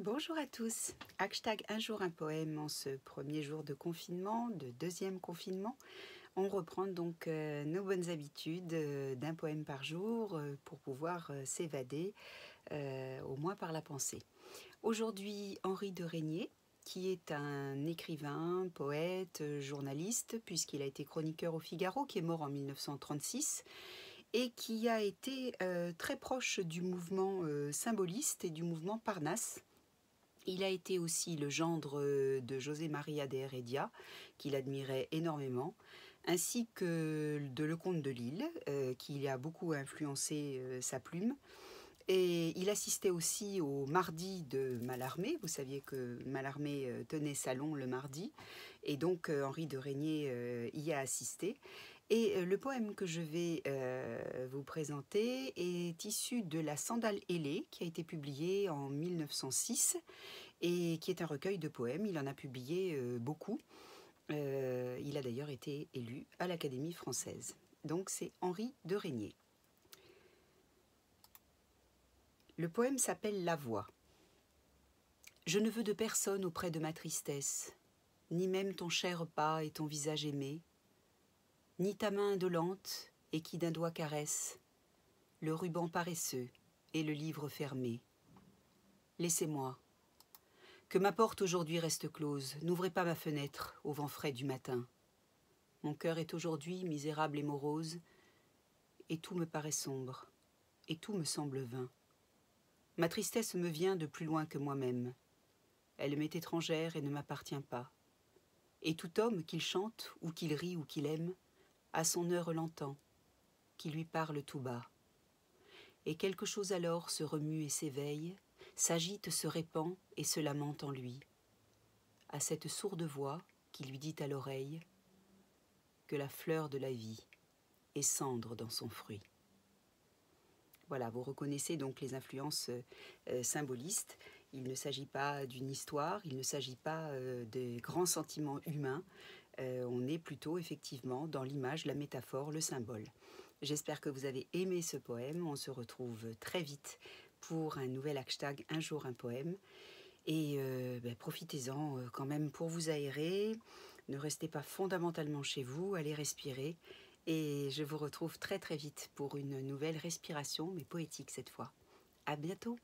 Bonjour à tous. Hashtag un jour un poème en ce premier jour de confinement, de deuxième confinement. On reprend donc euh, nos bonnes habitudes euh, d'un poème par jour euh, pour pouvoir s'évader au moins par la pensée. Aujourd'hui, Henri de Régnier, qui est un écrivain, poète, journaliste, puisqu'il a été chroniqueur au Figaro, qui est mort en 1936 et qui a été très proche du mouvement symboliste et du mouvement Parnasse. Il a été aussi le gendre de José María de Heredia, qu'il admirait énormément, ainsi que de Lecomte de Lille, qui a beaucoup influencé sa plume. Et il assistait aussi au mardi de Mallarmé. Vous saviez que Mallarmé euh, tenait salon le mardi. Et donc euh, Henri de Régnier euh, y a assisté. Et le poème que je vais vous présenter est issu de La Sandale ailée, qui a été publié en 1906 et qui est un recueil de poèmes. Il en a publié beaucoup. il a d'ailleurs été élu à l'Académie française. Donc c'est Henri de Régnier. Le poème s'appelle La voix. Je ne veux de personne auprès de ma tristesse, ni même ton cher pas et ton visage aimé, ni ta main indolente et qui d'un doigt caresse le ruban paresseux et le livre fermé. Laissez-moi. Que ma porte aujourd'hui reste close, n'ouvrez pas ma fenêtre au vent frais du matin. Mon cœur est aujourd'hui misérable et morose, et tout me paraît sombre, et tout me semble vain. Ma tristesse me vient de plus loin que moi-même. Elle m'est étrangère et ne m'appartient pas. Et tout homme qu'il chante, ou qu'il rit, ou qu'il aime, à son heure l'entend, qui lui parle tout bas. Et quelque chose alors se remue et s'éveille, s'agite, se répand et se lamente en lui. À cette sourde voix qui lui dit à l'oreille que la fleur de la vie est cendre dans son fruit. Voilà, vous reconnaissez donc les influences euh, symbolistes. Il ne s'agit pas d'une histoire, il ne s'agit pas euh, des grands sentiments humains. On est plutôt effectivement dans l'image, la métaphore, le symbole. J'espère que vous avez aimé ce poème. On se retrouve très vite pour un nouvel hashtag Un jour un poème. Et ben, profitez-en quand même pour vous aérer. Ne restez pas fondamentalement chez vous, allez respirer et je vous retrouve très très vite pour une nouvelle respiration, mais poétique cette fois. À bientôt